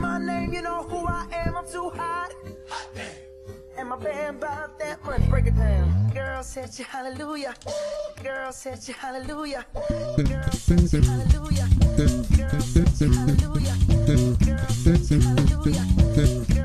My name, You know who I am, I'm too hot. And my band about that money. Break it down. Girl said you hallelujah. Girl said you hallelujah. Girl said you hallelujah. Girl said you hallelujah. Girl said you hallelujah. Girl said you hallelujah.